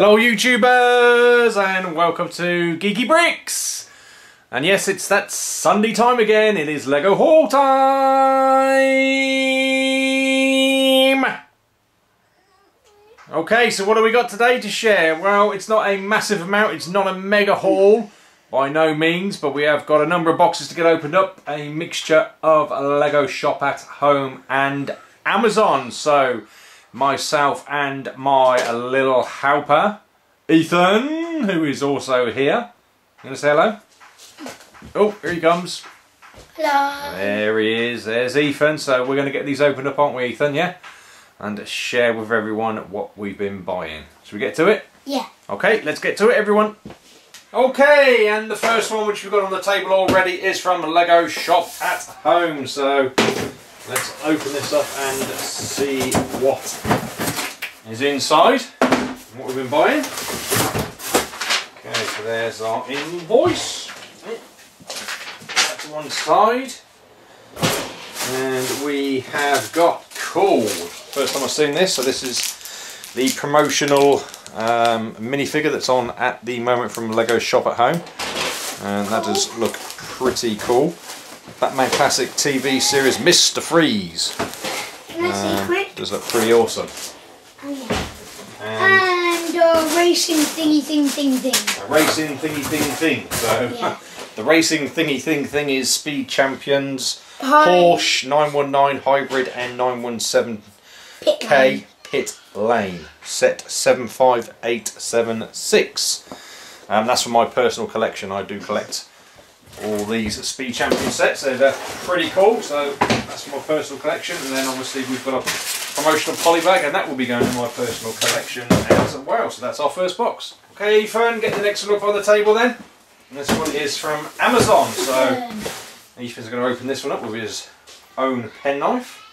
Hello YouTubers and welcome to Geeky Bricks! And yes, it's that Sunday time again, it is Lego haul time! Okay, so what have we got today to share? Well, it's not a massive amount, it's not a mega haul by no means, but we have got a number of boxes to get opened up, a mixture of Lego Shop at Home and Amazon. So, myself and my little helper, Ethan, who is also here. You going to say hello? Oh, here he comes. Hello. There he is. There's Ethan. So we're going to get these opened up, aren't we, Ethan? Yeah? And share with everyone what we've been buying. Should we get to it? Yeah. Okay, let's get to it, everyone. Okay, and the first one which we've got on the table already is from Lego Shop at Home. So Let's open this up and see what is inside, what we've been buying. Okay, so there's our invoice. That's one side. And we have got cool. First time I've seen this, so this is the promotional um, minifigure that's on at the moment from Lego Shop at Home. And that does look pretty cool. Batman Classic TV series Mr. Freeze. Can I see Um, quick? does look pretty awesome. Oh, yeah. And And uh, racing thingy thing thing thing. a racing thingy thing thing. So Yeah. the racing thingy thing thing is Speed Champions, Hi. Porsche 919 Hybrid and 917 Pit lane. Pit Lane set 75876. Um, that's from my personal collection. I do collect all these Speed Champion sets. They're pretty cool. So that's my personal collection. And then obviously we've got a promotional polybag, and that will be going in my personal collection as well. So that's our first box. Okay, Ethan, get the next one up on the table then. And this one is from Amazon. So Ethan's going to open this one up with his own penknife.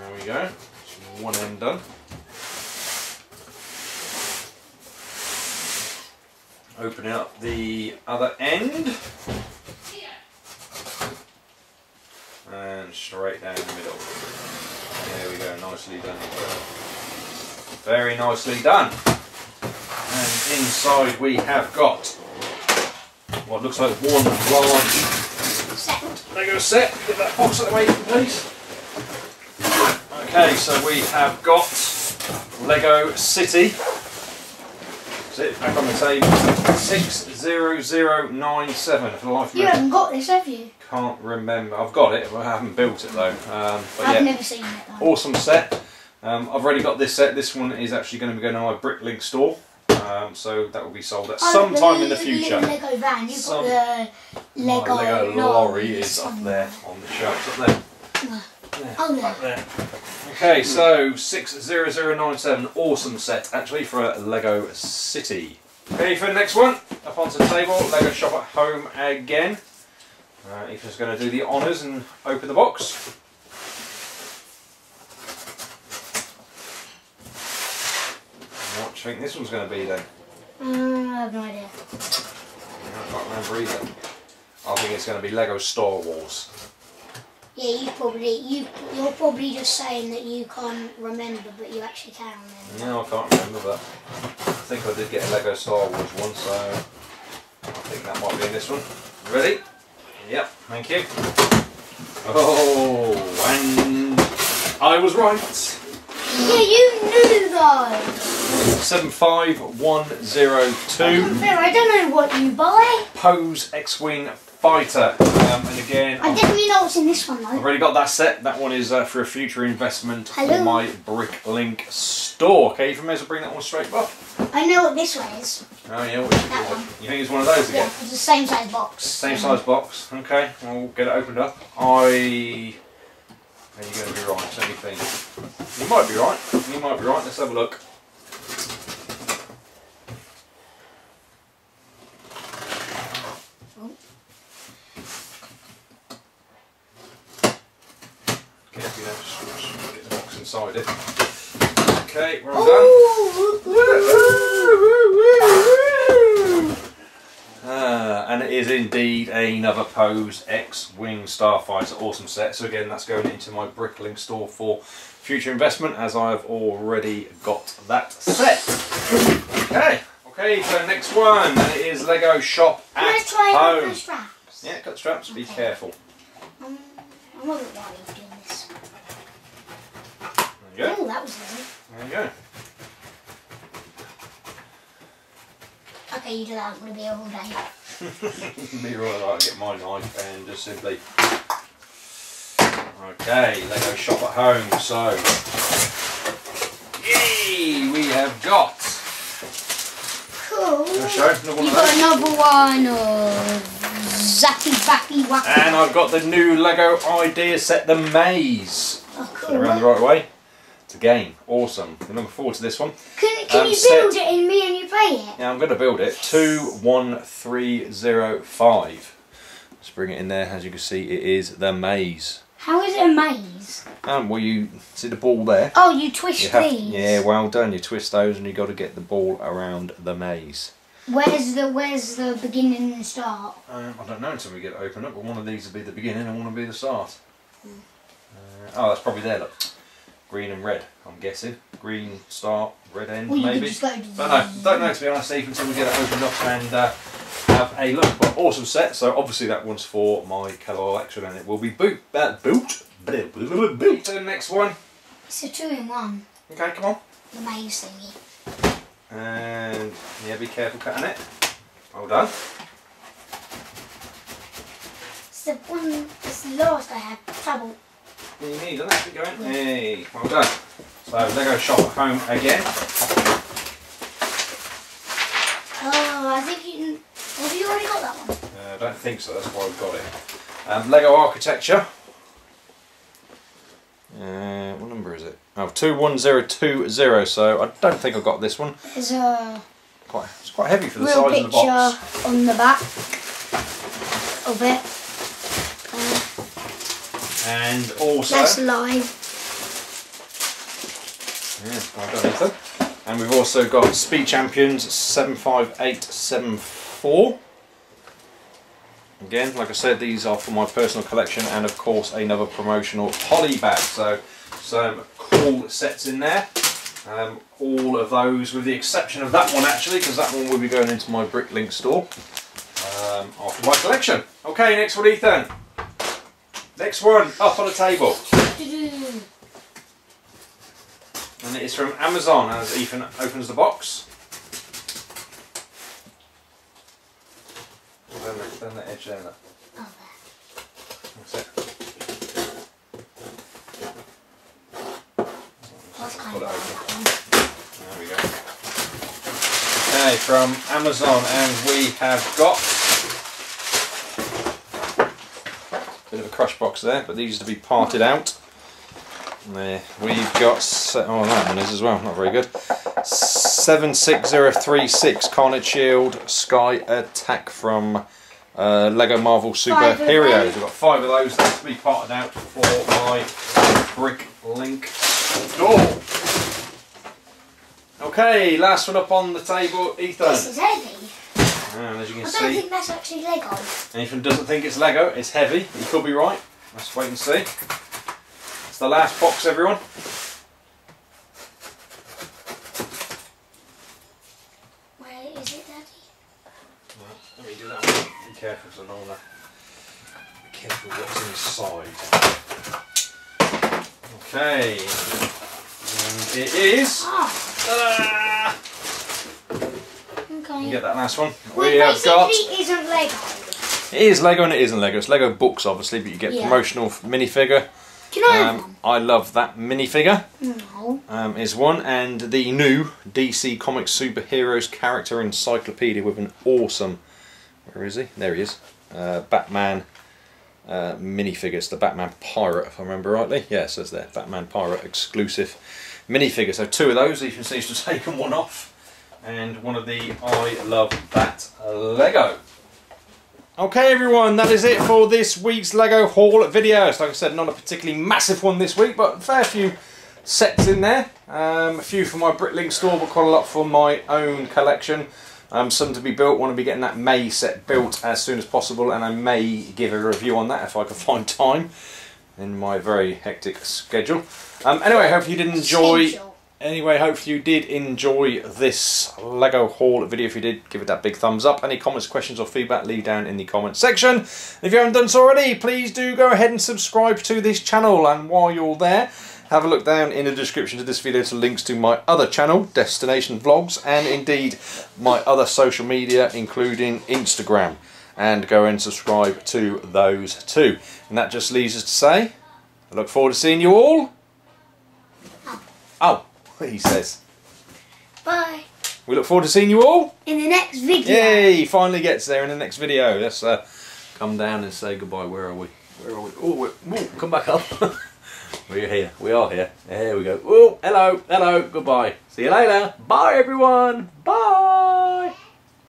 There we go. One end done. Opening up the other end. And straight down the middle. There we go, nicely done. Very nicely done. And inside we have got what looks like one large set. Lego set. Get that box out of the way, please. Okay, so we have got Lego City. Sit back on the table. 60097 for the life of You me. haven't got this, have you? Can't remember. I've got it, but I haven't built it though. Um, but I've yeah, never seen it though. awesome set. Um, I've already got this set. This one is actually going to be going to my Bricklink store. Um, so that will be sold at Oh, some the time in the future. Lego van. You've Some- got the Lego, My Lego lorry is up there on the shelf. Up there. There, Oh, no. up there. Okay, so 60097, awesome set actually for a Lego City. Okay, for the next one, up onto the table, Lego Shop at Home again. Uh, Ethan's going to do the honours and open the box. What do you think this one's going to be then? Um, I have no idea. I can't remember either. I think it's going to be Lego Star Wars. Yeah, you probably you you're probably just saying that you can't remember, but you actually can remember. No, I can't remember that. I think I did get a Lego Star Wars one, so I think that might be in this one. Ready? Yep, thank you. Oh, and I was right. Yeah, you knew though. 75102 I don't know what you buy. Poe's X-Wing Fighter. Um, and again, I didn't definitely know what's in this one though. I've already got that set. That one is uh, for a future investment for Hello. my Bricklink store. Okay, you may as well bring that one straight up. I know what this one is. Oh yeah, what? That one. You think it's one of those again? Yeah, it's the same size box. Same size box. Okay, we'll get it opened up. I. Are you going to be right? Let me think. You might be right. You might be right. Let's have a look. Carefully now, just just get the box inside it. Okay, we're all done. Uh, and And it is indeed another Poe's X-Wing Starfighter awesome set. So again, that's going into my Bricklink store for future investment as I've already got that set. Okay, okay, so next one and it is Lego Shop Can at I try out Home. the straps? Yeah, cut straps, be careful. Um, I wonder why you're doing this. There you go. Oh, that was easy. There you go. Okay, you do that. I'm going to be here all day. Me right, I'll get my knife and just simply. Okay, Lego shop at home. So, yay, we have got. Cool. Wanna show another one You got another one of Zacky Backy Wacky. And I've got the new Lego idea set, the maze. Oh, Put it around the right way. It's a game. Awesome. I'm looking forward to this one. Can, can Um, you build it in me and you play it? Now I'm going to build it. 21305. Let's bring it in there. As you can see, it is the maze. How is it a maze? Um, well, you see the ball there? Oh, you twist You have, these. yeah, well done. You twist those and you've got to get the ball around the maze. Where's the Where's the beginning and start? Um, I don't know until we get it open up, but one of these will be the beginning and one will be the start. Uh, oh, that's probably there, look. Green and red, I'm guessing. Green start, red end, Well, maybe. just go. Don't know, don't know to be honest, Steve, until we get it opened up and uh, have a look. But awesome set, so obviously that one's for my Electron and it will be boot, uh, boot, boot. So the next one, It's a two in one. okay, come on. The maze thingy. And yeah, be careful cutting it. Well done. It's the one. It's the last I had trouble. You need, doesn't it? Keep going. Hey, well done. So Lego shop at home again. Oh, I think you. Have you already got that one? Uh, I don't think so, that's why we've got it. Um, Lego architecture. Uh, what number is it? Oh, 21020, so I don't think I've got this one. There's a Quite, it's quite heavy for the size of the picture box. on the back of it. And also, that's live. yeah, well done, Ethan. And we've also got Speed Champions 75874. Again, like I said, these are for my personal collection and of course another promotional poly bag. So some cool sets in there. Um, all of those with the exception of that one actually, because that one will be going into my Bricklink store um, after my collection. Okay, next one Ethan. Next one, up on the table. And it is from Amazon as Ethan opens the box. Down the, the edge there. look. Oh, That's it. Pull it open. There we go. Okay, from Amazon, and we have got bit of a crush box there, but these are to be parted out. There, we've got oh that one is as well, not very good. Seven six zero three six Carnage Shield Sky Attack from uh, Lego Marvel Five Heroes. We've got five of those that to be parted out for my Brick Link door. Okay, last one up on the table, This Ethan. is heavy. And as you I can don't see, think that's actually Lego. Doesn't think it's Lego. It's heavy. He could be right. Let's wait and see. It's the last box, everyone. Where is it, Daddy? Well, Let me do that one. Be careful, so I don't wanna be careful what's inside. Okay. And it is. Oh! You get that last one. Well, we have got. isn't Lego. It is Lego and it isn't Lego. It's Lego books, obviously, but you get Yeah. promotional minifigure. Can I have Um, I love that minifigure. No. um, is one, and the new DC Comics Superheroes Character Encyclopedia with an awesome, where is he? There he is, uh, Batman uh, minifigures, the Batman Pirate, if I remember rightly. Yeah, it says there, Batman Pirate exclusive minifigure. So two of those, you can see to have taken one off, and one of the I Love That Lego. Okay everyone, that is it for this week's LEGO haul video. So like I said, not a particularly massive one this week, but a fair few sets in there. Um, a few for my Bricklink store, but quite a lot for my own collection. Um, some to be built. Want to be getting that May set built as soon as possible, and I may give a review on that if I can find time in my very hectic schedule. Um, anyway, hope you did enjoy. Schedule. Anyway, hopefully you did enjoy this Lego haul video. If you did, give it that big thumbs up. Any comments, questions or feedback, leave down in the comments section. If you haven't done so already, please do go ahead and subscribe to this channel. And while you're there, have a look down in the description to this video to links to my other channel, Destination Vlogs, and indeed my other social media, including Instagram. And go and subscribe to those too. And that just leaves us to say, I look forward to seeing you all. Oh, he says. Bye. We look forward to seeing you all. In the next video. Yay! Finally gets there in the next video. Let's uh, come down and say goodbye. Where are we? Where are we? Oh, we're, ooh, come back up. we're here. We are here. There we go. Oh, hello, hello, goodbye. See you later. Bye, everyone. Bye.